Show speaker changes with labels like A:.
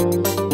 A: Música